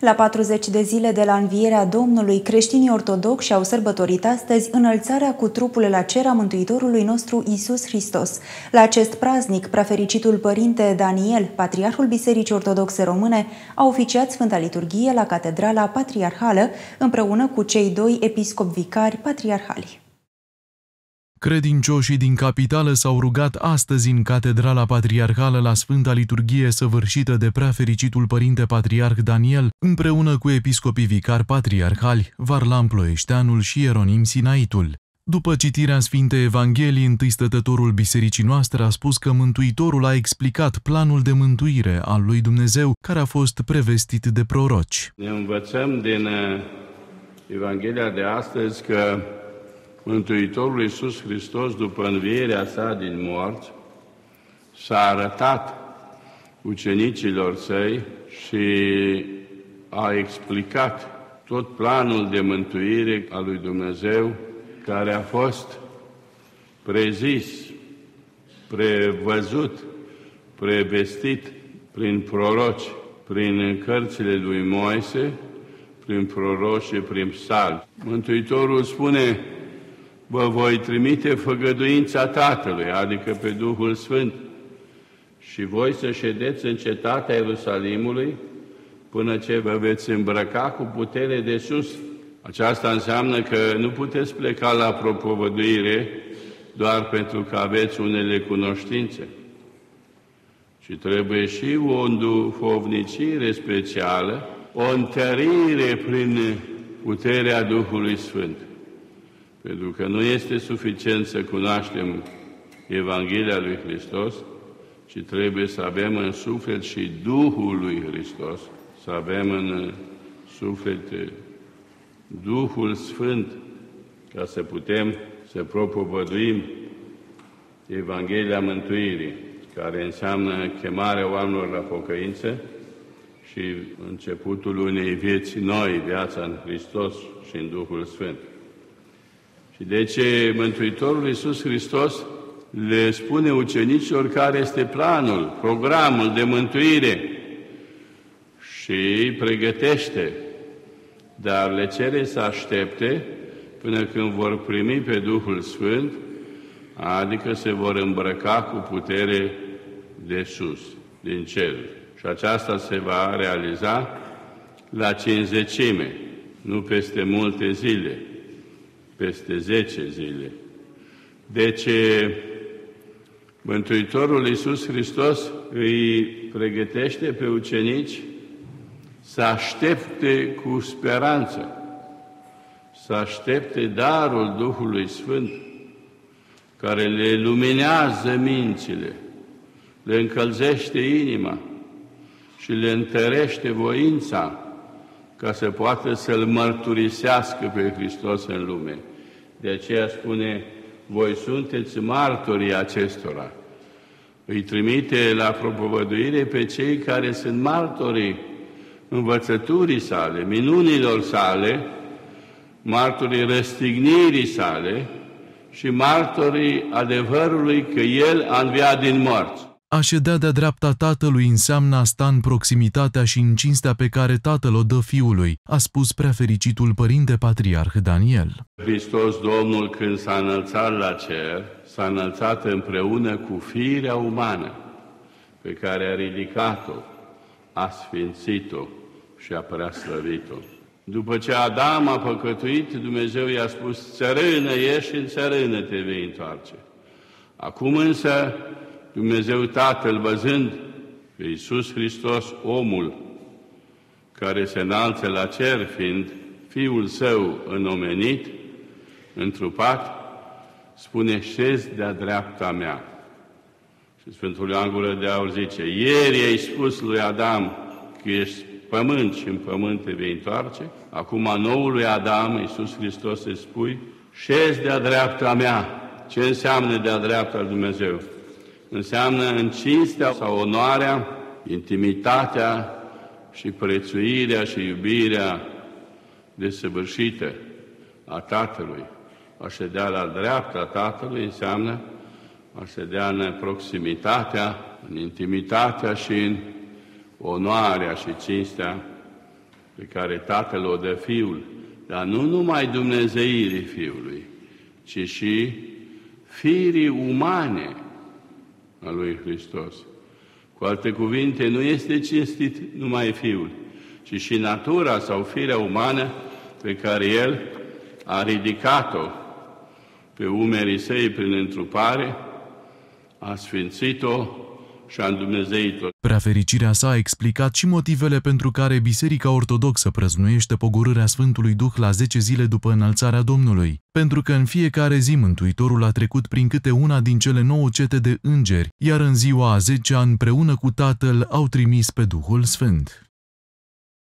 La 40 de zile de la învierea Domnului, creștinii ortodoxi au sărbătorit astăzi înălțarea cu trupul la cer a Mântuitorului nostru Isus Hristos. La acest praznic, prefericitul părinte Daniel, patriarhul Bisericii Ortodoxe Române, a oficiat Sfânta Liturghie la Catedrala Patriarhală împreună cu cei doi episcopi vicari patriarhali. Credincioșii din capitală s-au rugat astăzi în Catedrala Patriarhală la Sfânta Liturghie săvârșită de prefericitul Părinte Patriarh Daniel, împreună cu episcopii vicari patriarhali, Varlam Ploieșteanul și Ieronim Sinaitul. După citirea Sfintei Evangheliei, întâi stătătorul bisericii noastre a spus că Mântuitorul a explicat planul de mântuire al lui Dumnezeu care a fost prevestit de proroci. Ne învățăm din uh, Evanghelia de astăzi că Mântuitorul Iisus Hristos, după învierea sa din morți, s-a arătat ucenicilor săi și a explicat tot planul de mântuire al lui Dumnezeu care a fost prezis, prevăzut, prevestit prin proroci, prin cărțile lui Moise, prin proroci și prin psalmi. Mântuitorul spune, vă voi trimite făgăduința Tatălui, adică pe Duhul Sfânt, și voi să ședeți în cetatea Ierusalimului până ce vă veți îmbrăca cu putere de sus. Aceasta înseamnă că nu puteți pleca la propovăduire doar pentru că aveți unele cunoștințe, ci trebuie și o înduhovnicire specială, o întărire prin puterea Duhului Sfânt. Pentru că nu este suficient să cunoaștem Evanghelia lui Hristos, ci trebuie să avem în suflet și Duhul lui Hristos, să avem în suflet Duhul Sfânt, ca să putem să propovăduim Evanghelia Mântuirii, care înseamnă chemarea oamenilor la pocăință și începutul unei vieți noi, viața în Hristos și în Duhul Sfânt. Și de ce Mântuitorul Iisus Hristos le spune ucenicilor care este planul, programul de mântuire și pregătește, dar le cere să aștepte până când vor primi pe Duhul Sfânt, adică se vor îmbrăca cu putere de sus, din cer. Și aceasta se va realiza la cinzecime, nu peste multe zile peste 10 zile. Deci, Mântuitorul Iisus Hristos îi pregătește pe ucenici să aștepte cu speranță, să aștepte darul Duhului Sfânt, care le luminează mințile, le încălzește inima și le întărește voința ca să poată să-L mărturisească pe Hristos în lume. De aceea spune, voi sunteți martorii acestora. Îi trimite la propovăduire pe cei care sunt martorii învățăturii sale, minunilor sale, martorii răstignirii sale și martorii adevărului că El a înviat din morți. A ședea de-a dreapta tatălui înseamnă a sta în proximitatea și în cinstea pe care tatăl o dă fiului, a spus prefericitul părinte patriarh Daniel. Hristos Domnul când s-a înălțat la cer, s-a înălțat împreună cu firea umană pe care a ridicat-o, a sfințit-o și a preaslăvit-o. După ce Adam a păcătuit, Dumnezeu i-a spus, țărână ieși și în țărână te vei întoarce. Acum însă Dumnezeu Tatăl, văzând pe Iisus Hristos, omul care se înalță la cer, fiind Fiul Său înomenit, întrupat, spune, șez de-a dreapta mea. Și Sfântul Ioan Gură de Aur zice, ieri ai spus lui Adam că ești pământ și în pământ te vei întoarce, acum noului Adam, Iisus Hristos, îți spui, șez de-a dreapta mea. Ce înseamnă de-a dreapta lui Dumnezeu? Înseamnă în cinstea sau onoarea, intimitatea și prețuirea și iubirea desăvârșită a Tatălui. A ședea la dreapta Tatălui înseamnă a ședea în proximitatea, în intimitatea și în onoarea și cinstea pe care Tatăl o dă Fiul, dar nu numai Dumnezeirii Fiului, ci și firii umane a lui Hristos. Cu alte cuvinte, nu este cinstit numai Fiul, ci și natura sau firea umană pe care El a ridicat-o pe umerii săi prin întrupare, a sfințit-o și a îndumnezeit-o. Preafericirea sa a explicat și motivele pentru care Biserica Ortodoxă prăznuiește pogorârea Sfântului Duh la 10 zile după înălțarea Domnului, pentru că în fiecare zi Mântuitorul a trecut prin câte una din cele nouă cete de îngeri, iar în ziua a 10 împreună cu Tatăl au trimis pe Duhul Sfânt.